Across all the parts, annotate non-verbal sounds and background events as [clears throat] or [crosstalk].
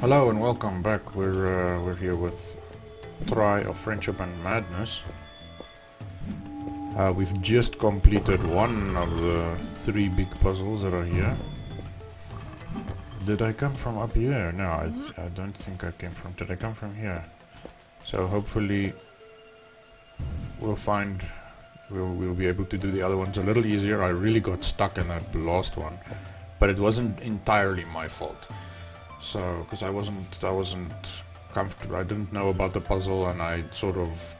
Hello and welcome back. We're uh, we're here with Tri of Friendship and Madness. Uh, we've just completed one of the three big puzzles that are here. Did I come from up here? No, I, I don't think I came from... Did I come from here? So hopefully we'll find... We'll, we'll be able to do the other ones a little easier. I really got stuck in that last one. But it wasn't entirely my fault. So, because I wasn't... I wasn't comfortable. I didn't know about the puzzle and I sort of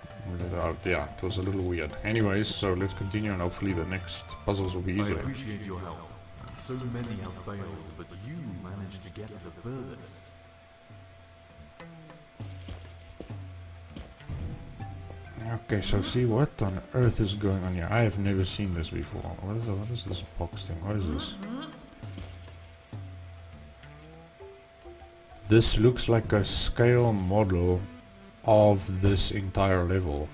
uh, yeah, it was a little weird. Anyways, so let's continue and hopefully the next puzzles will be easier. I easier. appreciate your help. So many have failed, but you managed to get the furthest. Okay, so see what on earth is going on here? I have never seen this before. What is, the, what is this box thing? What is this? This looks like a scale model of this entire level.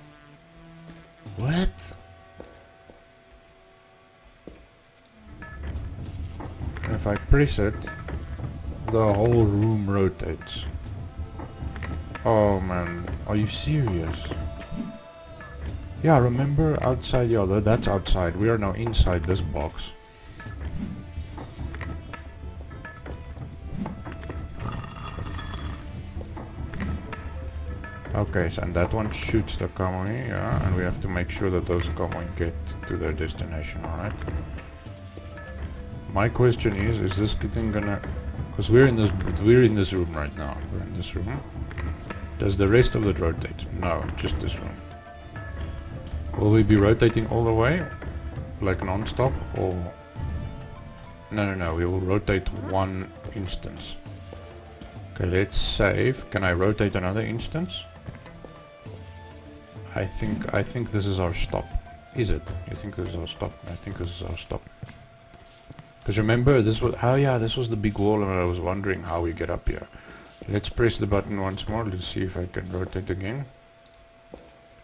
What? If I press it, the whole room rotates. Oh man, are you serious? Yeah, remember outside, yeah, tha- that's outside. We are now inside this box. Okay, so and that one shoots the Kamui, yeah, and we have to make sure that those Kamui get to their destination, alright? My question is, is this thing gonna... Because we're in this, we're in this room right now. We're in this room. Does the rest of it rotate? No, just this room. Will we be rotating all the way? Like non-stop? Or... No, no, no, we will rotate one instance. Okay, let's save. Can I rotate another instance? I think, I think this is our stop. Is it? You think this is our stop? I think this is our stop. Because remember, this was, oh yeah, this was the big wall and I was wondering how we get up here. Let's press the button once more, let's see if I can rotate again.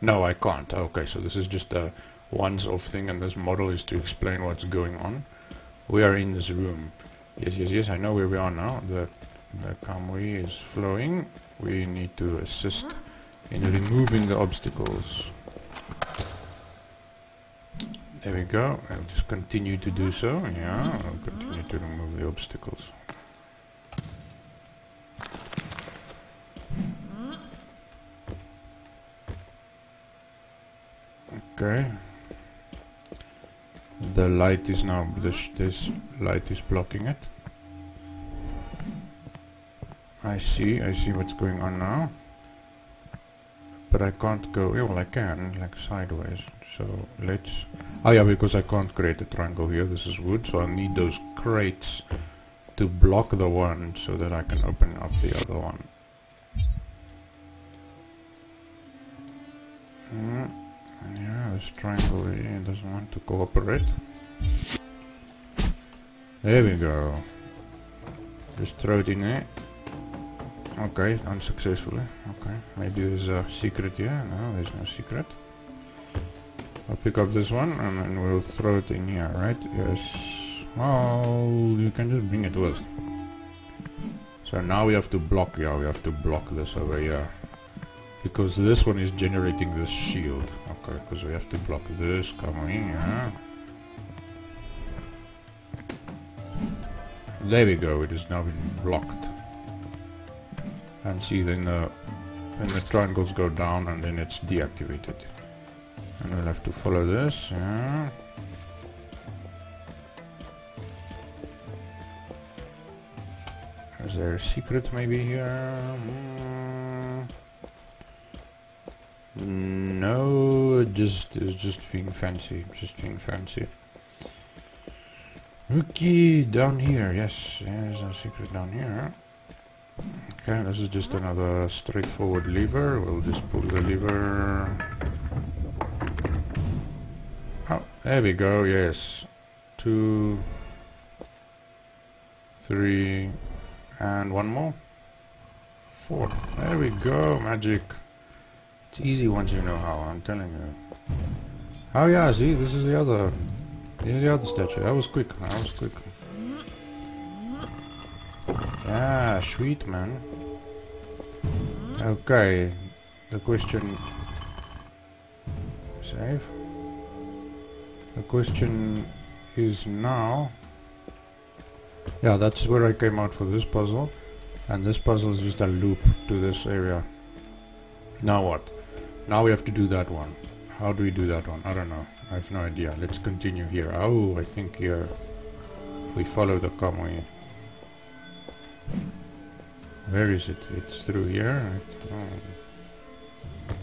No, I can't. Okay, so this is just a once-off thing and this model is to explain what's going on. We are in this room. Yes, yes, yes, I know where we are now. The, the Kamui is flowing. We need to assist in removing the obstacles. There we go. I'll just continue to do so. Yeah, I'll continue to remove the obstacles. Okay. The light is now this this light is blocking it. I see, I see what's going on now. But I can't go, yeah, well I can, like sideways. So let's, oh yeah, because I can't create a triangle here, this is wood, so I need those crates to block the one so that I can open up the other one. Mm, yeah, this triangle here doesn't want to cooperate. There we go. Just throw it in there. Okay, unsuccessfully. Okay, maybe there's a secret here. No, there's no secret. I'll pick up this one and then we'll throw it in here, right? Yes. Oh, you can just bring it with. So now we have to block, yeah, we have to block this over here. Because this one is generating this shield. Okay, because we have to block this coming, yeah. There we go, it has now been blocked. And see then the, then the triangles go down and then it's deactivated. And we'll have to follow this, yeah. Is there a secret maybe here? Mm. No, it just it's just being fancy, just being fancy. Okay, down here, yes, there's a secret down here. Okay, this is just another straightforward lever. We'll just pull the lever. Oh, there we go, yes. Two, three, and one more. Four. There we go, magic. It's easy once you know how, I'm telling you. Oh yeah, see, this is the other, this is the other statue. That was quick, that was quick. Yeah, sweet man. Okay, the question... Save. The question is now... Yeah, that's where I came out for this puzzle. And this puzzle is just a loop to this area. Now what? Now we have to do that one. How do we do that one? I don't know. I have no idea. Let's continue here. Oh, I think here... We follow the Kamui... Where is it? It's through here? Oh.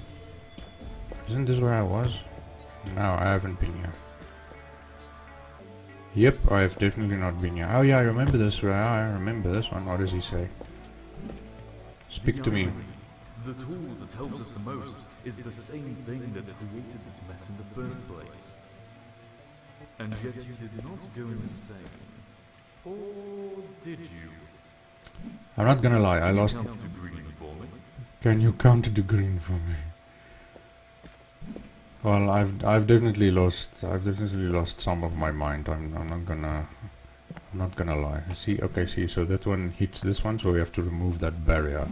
Isn't this where I was? No, I haven't been here. Yep, I have definitely not been here. Oh yeah, I remember this. I remember this one. What does he say? Speak to me. The tool that helps us the most is the same thing that created this mess in the first place. And yet you did not go insane. Or did you? I'm not gonna lie, I lost... Can you count the green for me? Well, I've I've definitely lost I've definitely lost some of my mind. I'm I'm not gonna I'm not gonna lie. See, okay, see, so that one hits this one, so we have to remove that barrier,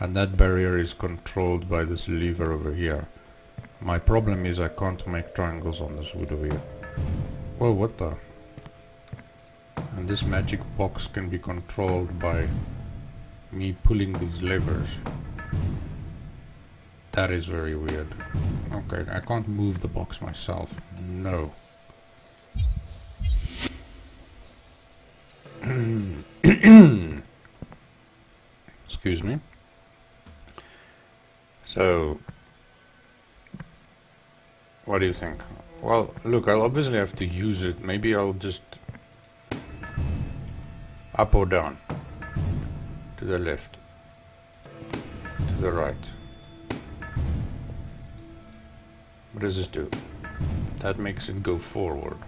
and that barrier is controlled by this lever over here. My problem is I can't make triangles on this wood over here. Whoa, what the? And this magic box can be controlled by me pulling these levers. That is very weird. Okay, I can't move the box myself. No. [clears throat] Excuse me. So, what do you think? Well, look, I'll obviously have to use it. Maybe I'll just up or down. To the left. To the right. What does this do? That makes it go forward.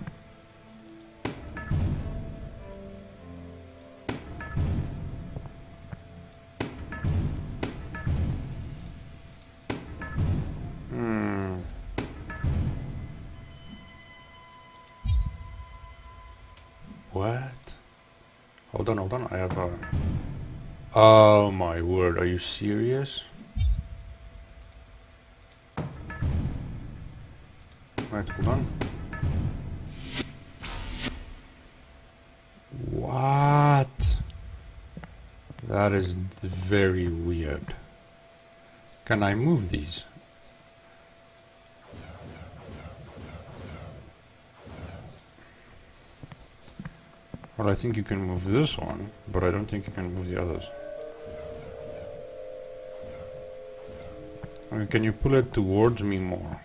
Are you serious? Wait, hold on. What? That is very weird. Can I move these? Well, I think you can move this one, but I don't think you can move the others. Mean, can you pull it towards me more?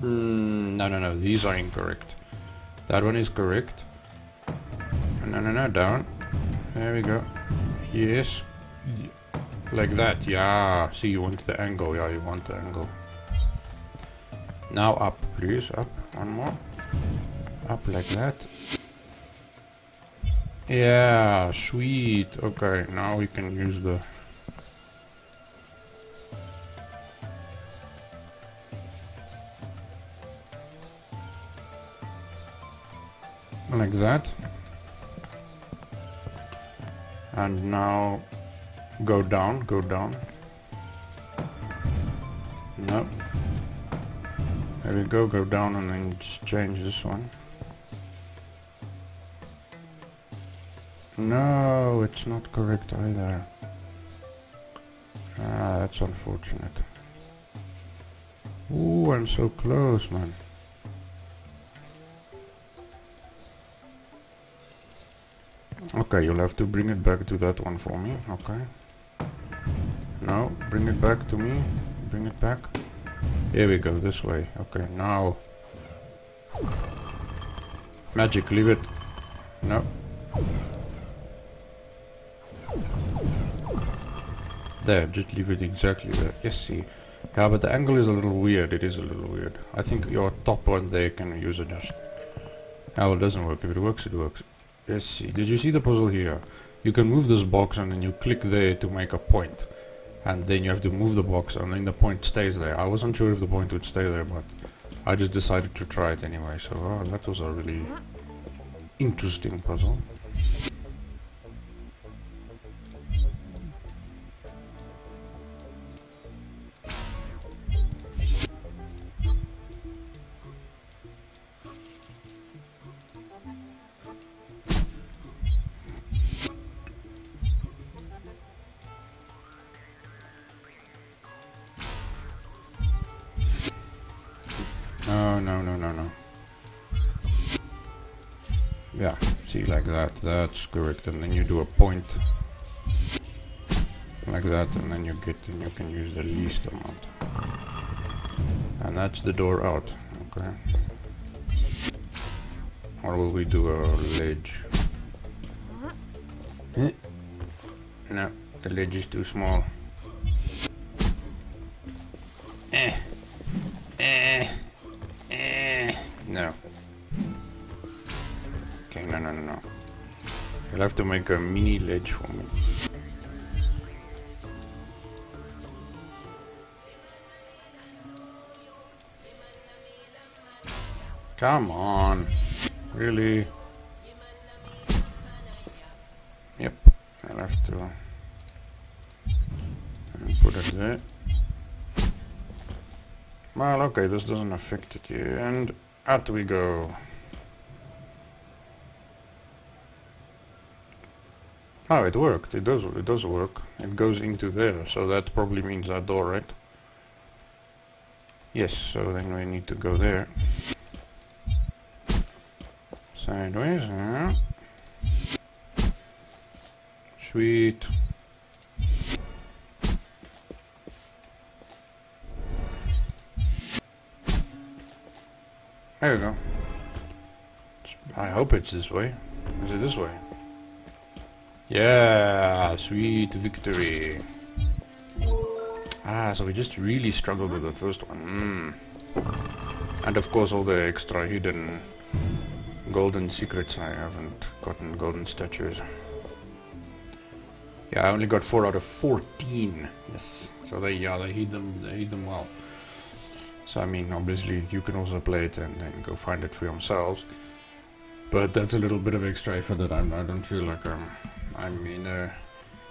Mm, no, no, no, these are incorrect. That one is correct. No, no, no, down. There we go. Yes. Like that, yeah. See, you want the angle, yeah, you want the angle. Now up, please, up. One more. Up like that. Yeah, sweet. Okay, now we can use the... Like that. And now go down, go down. No. There we go, go down and then just change this one. No, it's not correct either. Ah, that's unfortunate. Ooh, I'm so close, man. Okay, you'll have to bring it back to that one for me, okay. No, bring it back to me. Bring it back. Here we go, this way. Okay, now. Magic, leave it. No. There, just leave it exactly there. Yes, see. Yeah, but the angle is a little weird. It is a little weird. I think your top one there can use adjust. Oh, it doesn't work. If it works, it works. Yes, see. Did you see the puzzle here? You can move this box and then you click there to make a point. And then you have to move the box and then the point stays there. I wasn't sure if the point would stay there, but I just decided to try it anyway, so oh, that was a really interesting puzzle. No, no, no, no, no. Yeah, see, like that. That's correct. And then you do a point. Like that, and then you get, and you can use the least amount. And that's the door out. Okay. Or will we do a ledge? No, the ledge is too small. You'll have to make a mini ledge for me. Come on. Really? Yep. I'll have to uh, put it there. Well, okay, this doesn't affect it. And out we go. Oh, it worked. It does. It does work. It goes into there, so that probably means that door, right? Yes. So then we need to go there. Sideways. Yeah. Sweet. There we go. I hope it's this way. Is it this way? Yeah, sweet victory. Ah, so we just really struggled with the first one. Mm. And of course all the extra hidden golden secrets I haven't gotten golden statues. Yeah, I only got 4 out of 14. Yes. So they yeah, they hid them they hid them well. So I mean obviously you can also play it and then go find it for yourselves. But that's a little bit of extra effort that I'm, I don't feel like um, I'm in, uh,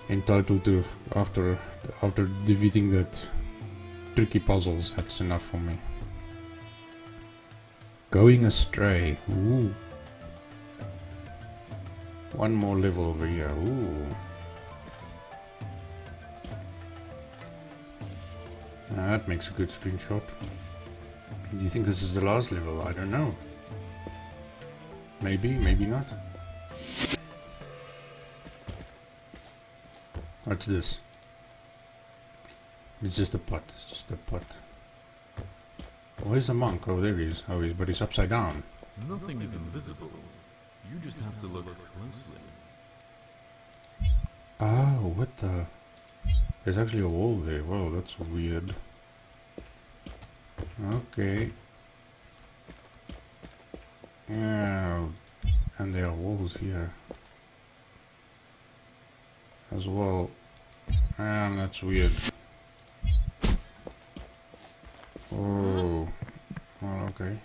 entitled to after after defeating that tricky puzzles. That's enough for me. Going astray. Ooh. One more level over here. Ooh. Now that makes a good screenshot. Do you think this is the last level? I don't know. Maybe, maybe not. What's this? It's just a pot. It's just a pot. Where's the monk? Oh, there he is. Oh, he's, but he's upside down. Nothing is invisible. You just have to look closely. Oh, what the? There's actually a wall there. Whoa, that's weird. Okay. Yeah, and there are walls here as well. And that's weird. Oh, well, okay.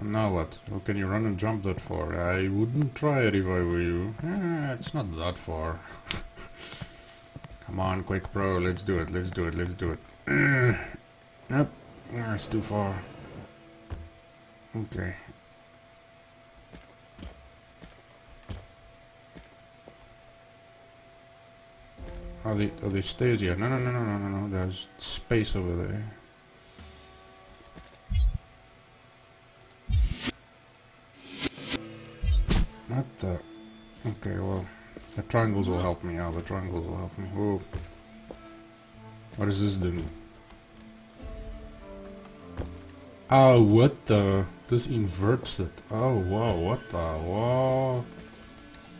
Now what? Well, can you run and jump that far? I wouldn't try it if I were you. Eh, it's not that far. [laughs] Come on, Quick Pro, let's do it, let's do it, let's do it. [clears throat] Nope, it's too far. Okay. Are they, are they stairs here? No, no, no, no, no, no, no, there's space over there. What the? Okay, well, the triangles will help me out. The triangles will help me. Whoa. What is this doing? Oh, what the? This inverts it. Oh, wow, what the? Wow.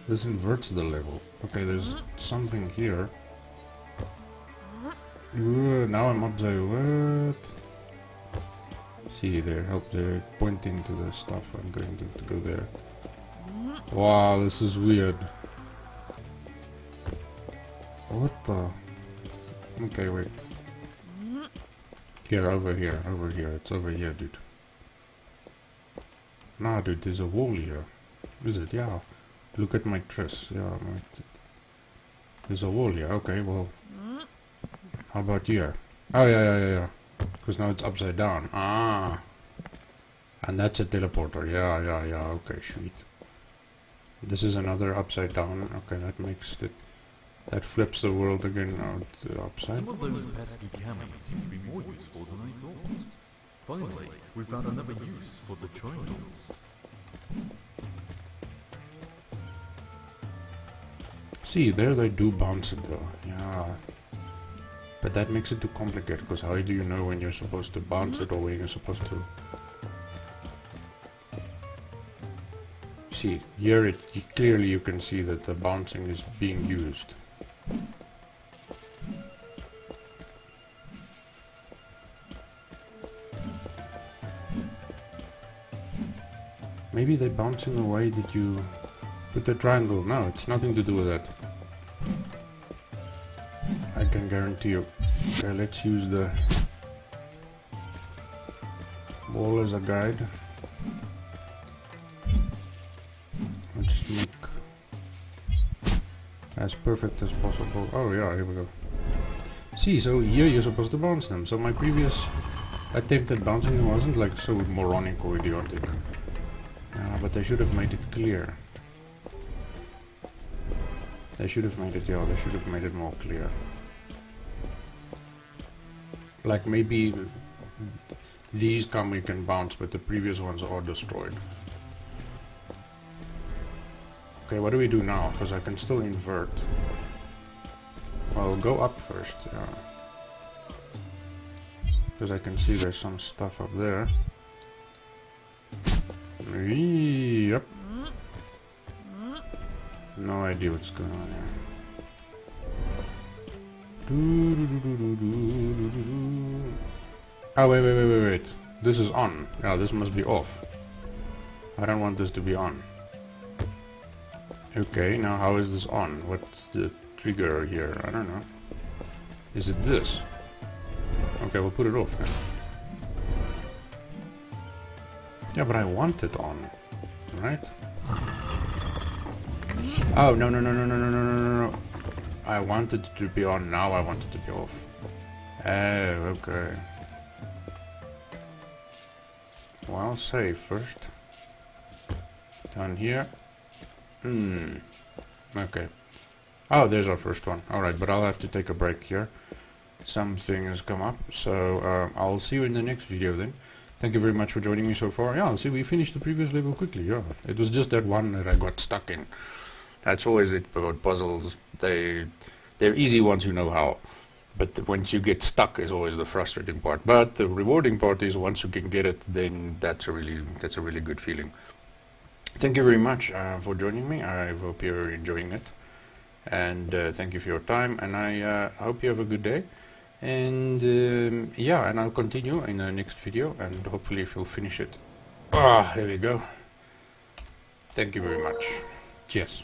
This inverts the level. Okay, there's something here. Ooh, now I'm up there. What? See, there, help there, pointing to the stuff. I'm going to, to go there. Wow, this is weird. What the? Okay, wait. Here, over here, over here. It's over here, dude. Nah, dude, there's a wall here. Is it? Yeah. Look at my dress. Yeah, my there's a wall here. Okay, well. How about here? Oh, yeah, yeah, yeah, yeah. Because now it's upside down. Ah. And that's a teleporter. Yeah, yeah, yeah. Okay, sweet. This is another upside down. Okay, that makes it... That flips the world again out upside. Some of those pesky camis seem to be more useful than I thought. Finally, we found another use for the triangles. See, there they do bounce it though. Yeah. But that makes it too complicated because how do you know when you're supposed to bounce it or when you're supposed to... See, here it clearly you can see that the bouncing is being used. Maybe they bounce in the way that you put the triangle. No, it's nothing to do with that. I can guarantee you. Okay, let's use the wall as a guide. Just make as perfect as possible. Oh yeah, here we go. See, so here you're supposed to bounce them. So my previous attempt at bouncing wasn't like so moronic or idiotic. Uh, but I should have made it clear. They should have made it, yeah, they should have made it more clear. Like maybe these come you can bounce, but the previous ones are destroyed. Okay, what do we do now? Because I can still invert. Well, go up first, yeah. Because I can see there's some stuff up there. Yep. No idea what's going on here. Oh, wait, wait, wait, wait, wait. This is on. Yeah, this must be off. I don't want this to be on. Okay, now how is this on? What's the trigger here? I don't know. Is it this? Okay, we'll put it off then. Yeah, but I want it on, right? Oh, no, no, no, no, no, no, no, no, no. I wanted to be on, now I wanted to be off. Oh, okay. Well, save first. Down here. Hmm. Okay. Oh, there's our first one. Alright, but I'll have to take a break here. Something has come up, so uh, I'll see you in the next video then. Thank you very much for joining me so far. Yeah, see, we finished the previous level quickly, yeah. It was just that one that I got stuck in. That's always it about puzzles. They, they're easy once you know how. But once you get stuck is always the frustrating part. But the rewarding part is once you can get it, then that's a really, that's a really good feeling. Thank you very much uh, for joining me. I hope you're enjoying it. And uh, thank you for your time. And I uh, hope you have a good day. And um, yeah, and I'll continue in the next video. And hopefully if you'll finish it. Ah, here we go. Thank you very much. Cheers.